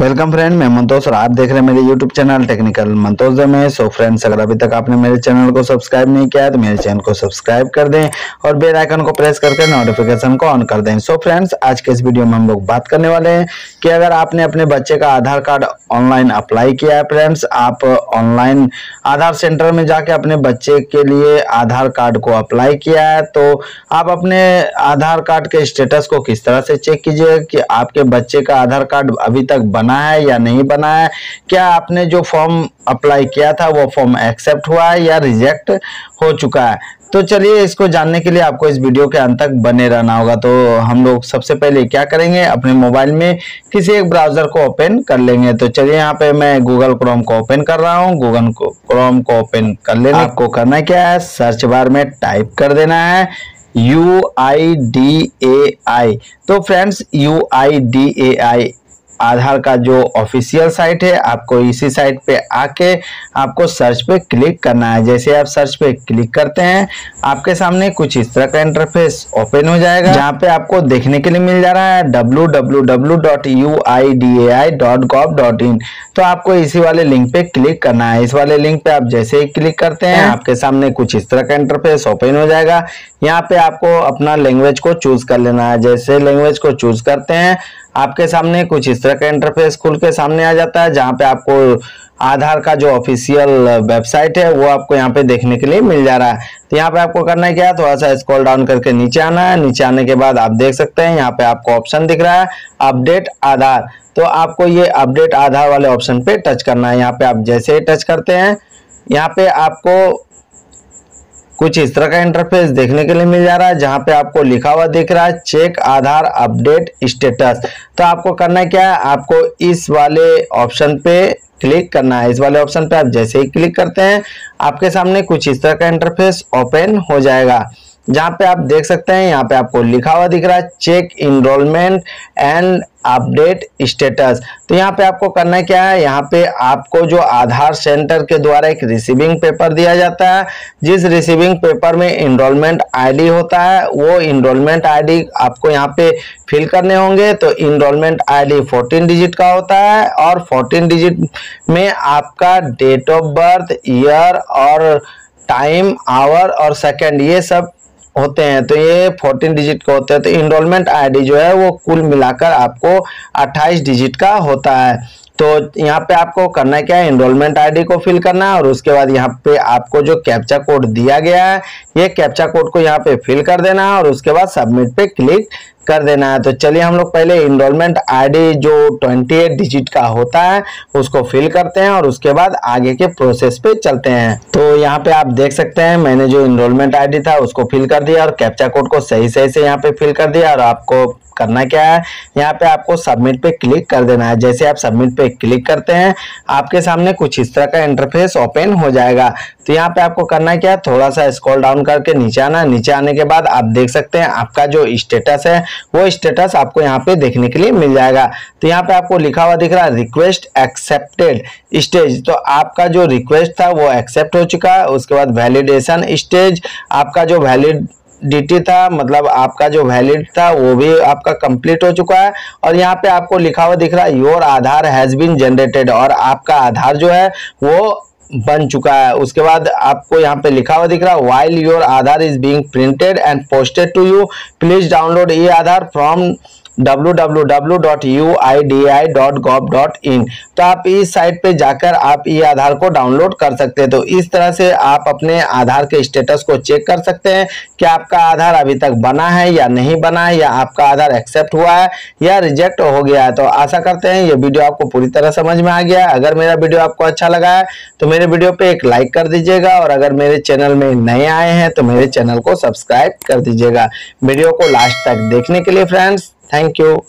Welcome friend मैं मंतोष और आप देख रहे हैं मेरे यूट्यूब चैनल टेक्निकल मंतोष में। सो फ्रेंड्स अगर अभी तक आपने मेरे चैनल को सब्सक्राइब नहीं किया तो मेरे चैनल को सब्सक्राइब कर दें और बेल आइकन को प्रेस करके नोटिफिकेशन को ऑन कर दें। सो फ्रेंड्स आज के इस वीडियो में हम लोग बात करने वाले हैं कि अगर आपने अपने बच्चे का आधार कार्ड ऑनलाइन अप्लाई किया है फ्रेंड्स आप ऑनलाइन आधार सेंटर में जाके अपने बच्चे के लिए आधार कार्ड को अप्लाई किया है तो आप अपने आधार कार्ड के स्टेटस को किस तरह से चेक कीजिए कि आपके बच्चे का आधार कार्ड अभी तक है या नहीं बना है क्या आपने जो फॉर्म अप्लाई किया था वो फॉर्म एक्सेप्ट हुआ है या रिजेक्ट हो चुका है? तो चलिए इसको जानने के लिए आपको इस वीडियो के अंत तक बने रहना होगा। तो हम लोग सबसे पहले क्या करेंगे अपने मोबाइल में किसी एक ब्राउज़र को ओपन कर लेंगे। तो चलिए यहाँ पे मैं गूगल क्रोम को ओपन कर रहा हूँ। गूगल क्रोम को ओपन कर लेना आपको करना क्या है? सर्च बार में टाइप कर देना है you I D A I तो friends U I D A I Aadhaar का जो ऑफिशियल साइट है आपको इसी साइट पे आके आपको सर्च पे क्लिक करना है। जैसे आप सर्च पे क्लिक करते हैं आपके सामने कुछ इस तरह का इंटरफेस ओपन हो जाएगा जहाँ पे आपको देखने के लिए मिल जा रहा है www.uidai.gov.in तो आपको इसी वाले लिंक पे क्लिक करना है। इस वाले लिंक पे आप जैसे ही क्लिक करते हैं आपके सामने कुछ इस तरह का इंटरफेस ओपन हो जाएगा। यहाँ पे आपको अपना लैंग्वेज को चूज़ कर लेना है। जैसे लैंग्वेज को चूज़ करते हैं आपके सामने कुछ इस तरह का इंटरफेस खुल के सामने आ जाता है, जहाँ पे आपको आधार का जो ऑफिशियल वेबसाइट है, वो आपको यहाँ पे देखने के लिए मिल जा रहा है। तो यहाँ पे आपको करना है क्या थोड़ा सा स्क्रॉल डाउन करके नीचे आना है। नीचे आने के बाद आप देख सकते हैं, यहाँ पे आपको ऑप्शन दिख रहा है अपडेट आधार। तो आपको ये अपडेट आधार वाले ऑप्शन पे टच करना है। यहाँ पे आप जैसे ही टच करते हैं, यहाँ पे आपको कुछ इस तरह का इंटरफेस देखने के लिए मिल जा रहा है, जहाँ पे आपको लिखा हुआ दिख रहा है चेक आधार अपडेट स्टेटस तो आपको करना क्या है? आपको इस वाले ऑप्शन पे क्लिक करना है। इस वाले ऑप्शन पे आप जैसे ही क्लिक करते हैं, आपके सामने कुछ इस तरह का इंटरफेस ओपन हो जाएगा। जहाँ पे आप देख सकते हैं, यहाँ पे आपको लिखा हुआ दिख रहा है check enrolment and update status तो यहाँ पे आपको करना क्या है, यहाँ पे आपको जो आधार सेंटर के द्वारा एक रिसीविंग पेपर दिया जाता है, जिस रिसीविंग पेपर में इनरोलमेंट आईडी होता है, वो इनरोलमेंट आईडी आपको यहाँ पे फिल करने होंगे। तो इनरोलमेंट आईडी 14 डिजिट का होता है और 14 डिजिट में आपका डेट ऑफ़ बर्थ ईयर और टाइम आवर और सेकेंड ये सब होते हैं। तो ये 14 डिजिट का होते हैं। तो इनरोलमेंट आईडी जो है, वो कुल मिलाकर आपको 28 डिजिट का होता है। तो यहाँ पे आपको करना क्या है? इनरोलमेंट आईडी को फिल करना है और उसके बाद यहाँ पे आपको जो कैप्चा कोड दिया गया है, ये कैप्चा कोड को यहाँ पे फिल कर देना है और उसके बाद सबमिट पे क्लिक कर देना है। तो चलिए हम लोग पहले इनरोलमेंट आईडी जो 28 डिजिट का होता है, उसको फिल करते हैं और उसके बाद आगे के प्रोसेस पे चलते हैं। तो यहाँ पे आप देख सकते हैं, मैंने जो इनरोलमेंट आईडी था, उसको फिल कर दिया और कैप्चा कोड को सही सही से यहाँ पे फिल कर दिया और आपको करना क्या है, यहाँ पे आपको सबमिट पे क्लिक कर देना है। जैसे आप सबमिट पे क्लिक करते हैं, आपके सामने कुछ इस तरह का इंटरफेस ओपन हो जाएगा। तो यहाँ पे आपको करना क्या है, थोड़ा सा स्क्रॉल डाउन करके नीचे आना। नीचे आने के बाद आप देख सकते हैं, आपका जो स्टेटस है वो स्टेटस आपको यहाँ पे देखने के लिए मिल जाएगा। तो यहाँ पे आपको लिखा हुआ दिख रहा है रिक्वेस्ट एक्सेप्टेड स्टेज तो आपका जो रिक्वेस्ट था वो एक्सेप्ट हो चुका है, उसके बाद वैलिडेशन स्टेज आपका जो वैलिड डी था मतलब आपका जो वैलिड था, वो भी आपका कंप्लीट हो चुका है। और यहाँ पे आपको लिखा हुआ दिख रहा है your Aadhaar has been generated और आपका आधार जो है, वो बन चुका है। उसके बाद आपको यहाँ पे लिखा हुआ दिख रहा है while your Aadhaar is being printed and posted to you please download ये आधार फ्रॉम www.uidi.gov.in तो आप इस साइट पे जाकर आप ये आधार को डाउनलोड कर सकते हैं। तो इस तरह से आप अपने आधार के स्टेटस को चेक कर सकते हैं कि आपका आधार अभी तक बना है या नहीं बना है, या आपका आधार एक्सेप्ट हुआ है या रिजेक्ट हो गया है। तो आशा करते हैं ये वीडियो आपको पूरी तरह समझ में आ गया है। अगर मेरा वीडियो आपको अच्छा लगा है तो मेरे वीडियो पे एक लाइक कर दीजिएगा और अगर मेरे चैनल में नए आए हैं तो मेरे चैनल को सब्सक्राइब कर दीजिएगा। वीडियो को लास्ट तक देखने के लिए फ्रेंड्स Thank you.